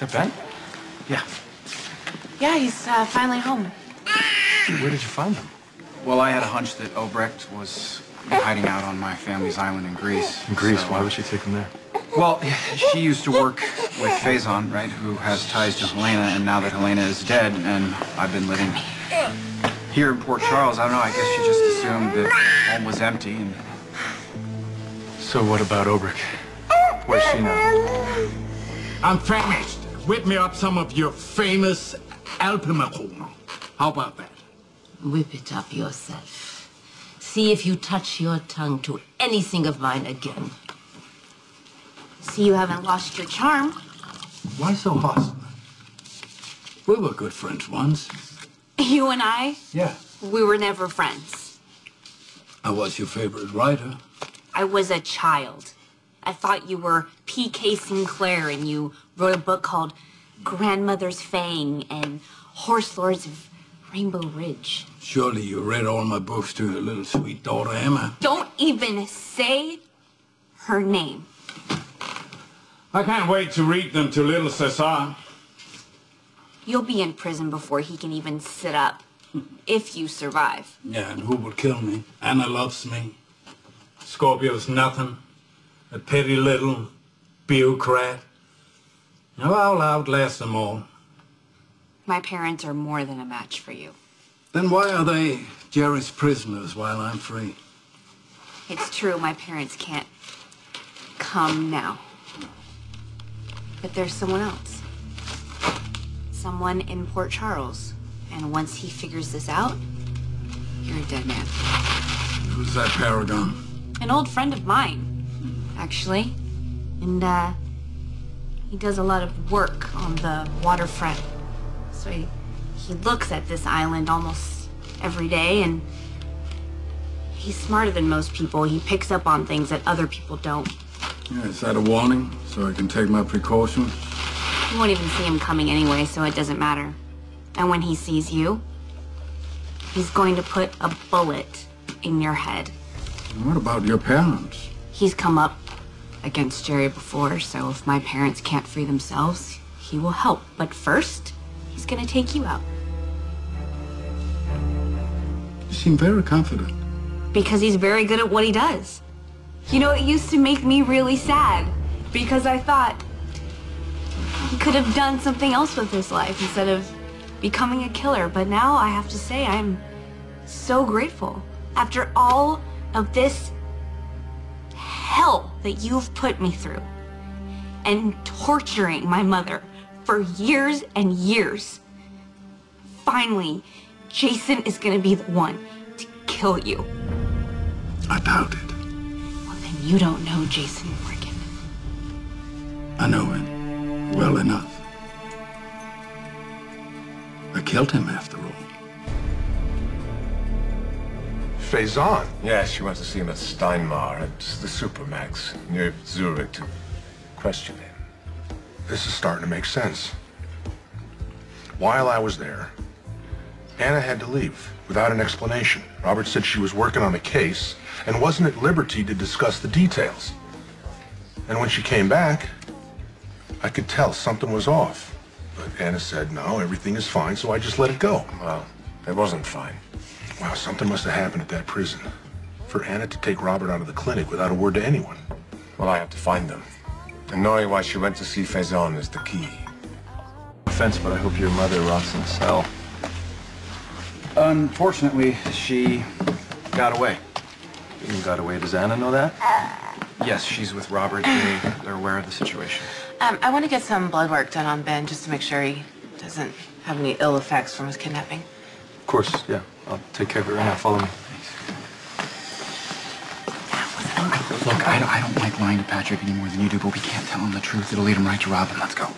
Is that Ben? Yeah. Yeah, he's uh, finally home. Where did you find him? Well, I had a hunch that Obrecht was hiding out on my family's island in Greece. In Greece. so- Why would she take him there? Well, she used to work with Faison, right, who has ties to Helena, and now that Helena is dead, and I've been living here in Port Charles, I don't know, I guess she just assumed that home was empty, and So what about Obrecht? Where's she now? I'm famished. Whip me up some of your famous Alpenmacaron. How about that? Whip it up yourself. See if you touch your tongue to anything of mine again. See, you haven't lost your charm. Why so hostile? We were good friends once. You and I, Yeah. we were never friends. I was your favorite writer. I was a child. I thought you were P.K. Sinclair and you wrote a book called Grandmother's Fang and Horse Lords of Rainbow Ridge. Surely you read all my books to your little sweet daughter, Emma. Don't even say her name. I can't wait to read them to little Cesar. You'll be in prison before he can even sit up. If you survive. Yeah, and who will kill me? Anna loves me. Scorpio's nothing. A petty little bureaucrat. Now I'll outlast them all. My parents are more than a match for you. Then why are they Jerry's prisoners while I'm free? It's true, my parents can't come now. But there's someone else. Someone in Port Charles. And once he figures this out, you're a dead man. Who's that paragon? An old friend of mine, actually. And, uh, he does a lot of work on the waterfront. So he, he looks at this island almost every day, and he's smarter than most people. He picks up on things that other people don't. Yeah, is that a warning? So I can take my precautions? You won't even see him coming anyway, so it doesn't matter. And when he sees you, he's going to put a bullet in your head. What about your parents? He's come up against Jerry before, so if my parents can't free themselves, he will help. But first, he's gonna take you out. You seem very confident. Because he's very good at what he does. You know, it used to make me really sad. Because I thought he could have done something else with his life instead of becoming a killer. But now I have to say, I'm so grateful. After all of this hell that you've put me through and torturing my mother for years and years, finally, Jason is gonna be the one to kill you. I doubt it. Well, then you don't know Jason Morgan. I know him well enough. I killed him after Faison. Yes, she wants to see him at Steinmauer at the Supermax near Zurich to question him. This is starting to make sense. While I was there, Anna had to leave without an explanation. Robert said she was working on a case and wasn't at liberty to discuss the details. And when she came back, I could tell something was off. But Anna said, no, everything is fine, so I just let it go. Well, it wasn't fine. Wow, something must have happened at that prison. For Anna to take Robert out of the clinic without a word to anyone. Well, I have to find them. And knowing why she went to see Faison is the key. Offense, but I hope your mother rots in a cell. unfortunately, she got away. You got away. Does Anna know that? Yes, she's with Robert. They, they're aware of the situation. Um, I want to get some blood work done on Ben just to make sure he doesn't have any ill effects from his kidnapping. Of course, yeah. I'll take care of it right now. Follow me. Look, I don't, I don't like lying to Patrick any more than you do, but we can't tell him the truth. It'll lead him right to Robin. Let's go.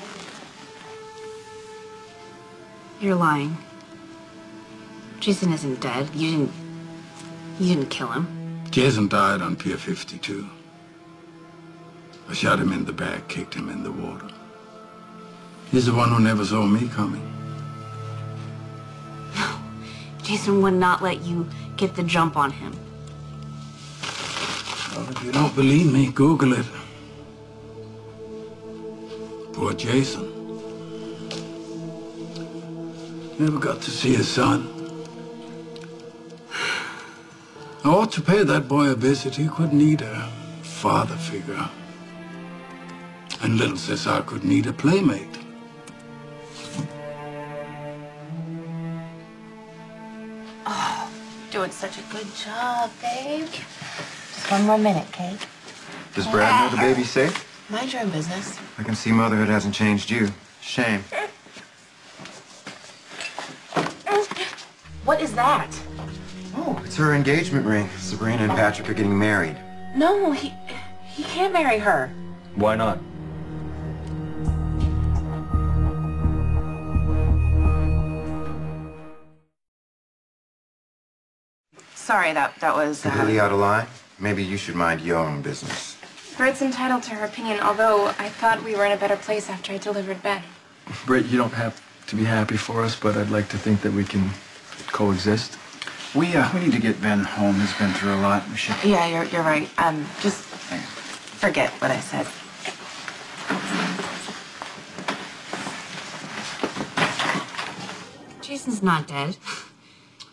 You're lying. Jason isn't dead. You didn't. You didn't kill him. Jason died on Pier 52. I shot him in the back, kicked him in the water. He's the one who never saw me coming. Jason would not let you get the jump on him. Well, if you don't believe me, Google it. Poor Jason. Never got to see his son. I ought to pay that boy a visit. He could need a father figure. And little Cesar could need a playmate. Doing such a good job, babe. Just one more minute, Kate. Does Brad know the baby's safe? Mind your own business. I can see motherhood hasn't changed you. Shame. What is that? Oh, it's her engagement ring. Sabrina and Patrick are getting married. No, he he can't marry her. Why not? Sorry, that that was. Did Uh, Lily out of line? Maybe you should mind your own business. Britt's entitled to her opinion, although I thought we were in a better place after I delivered Ben. Britt, you don't have to be happy for us, but I'd like to think that we can coexist. We, uh, we need to get Ben home. He's been through a lot. We should... Yeah, you're you're right. Um, just forget what I said. Jason's not dead.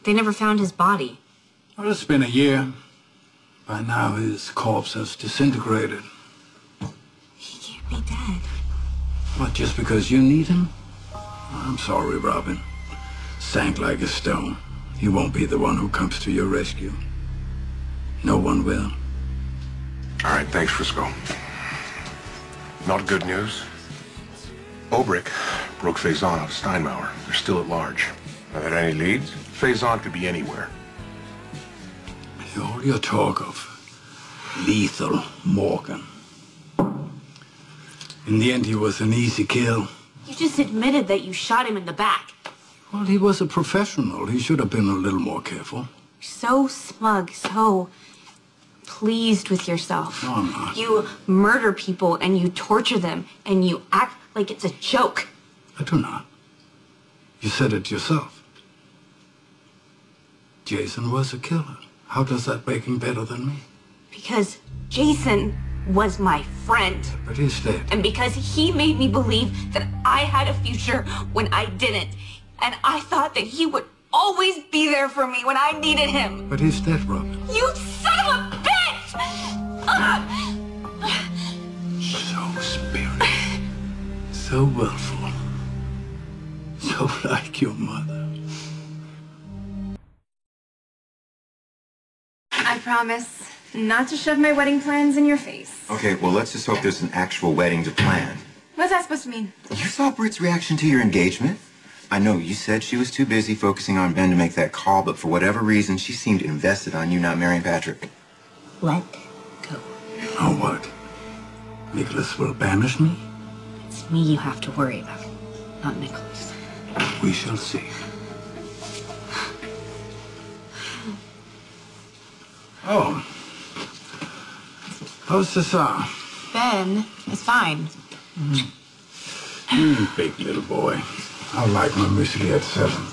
They never found his body. Well, it's been a year. By now, his corpse has disintegrated. He can't be dead. What, just because you need him? I'm sorry, Robin. Sank like a stone. He won't be the one who comes to your rescue. No one will. All right, thanks, Frisco. Not good news. Obrecht broke Faison out of Steinmauer. They're still at large. Are there any leads? Faison could be anywhere. All your talk of lethal Morgan. In the end, he was an easy kill. You just admitted that you shot him in the back. Well, he was a professional. He should have been a little more careful. So smug, so pleased with yourself. No, I'm not. You murder people and you torture them and you act like it's a joke. I do not. You said it yourself. Jason was a killer. How does that make him better than me? Because Jason was my friend. But he's dead. And because he made me believe that I had a future when I didn't. And I thought that he would always be there for me when I needed him. But he's dead, Robin. You son of a bitch! So spirited. So willful. So like your mother. Promise not to shove my wedding plans in your face. Okay, well, let's just hope there's an actual wedding to plan. What's that supposed to mean? You saw Britt's reaction to your engagement? I know you said she was too busy focusing on Ben to make that call, but for whatever reason, she seemed invested on you not marrying Patrick. Let go. You know what? Nikolas will banish me. It's me you have to worry about, not Nikolas. We shall see. Oh. How's the son? Ben is fine. Mm, big little boy. I like my muesli at seven.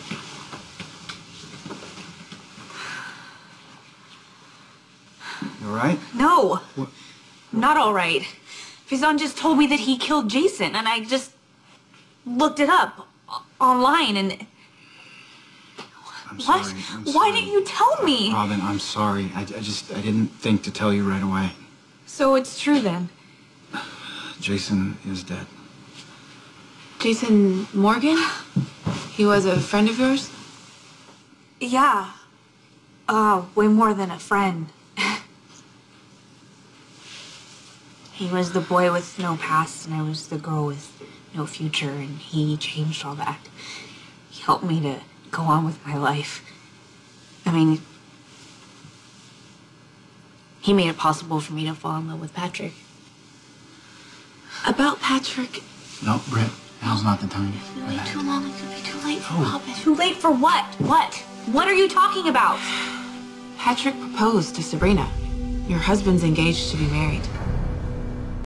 You all right? No. Not all right. Faison just told me that he killed Jason, and I just looked it up online, and I'm what? sorry. I'm Why sorry. didn't you tell me? Robin, I'm sorry. I, I just, I didn't think to tell you right away. So it's true then. Jason is dead. Jason Morgan? He was a friend of yours? Yeah. Uh, way more than a friend. he was the boy with no past, and I was the girl with no future, and he changed all that. He helped me to go on with my life. I mean, he made it possible for me to fall in love with Patrick. About Patrick. No, Britt, now's not the time. You wait too long, it could be too late for oh. Robin. Too late for what? What? What are you talking about? Patrick proposed to Sabrina. Your husband's engaged to be married.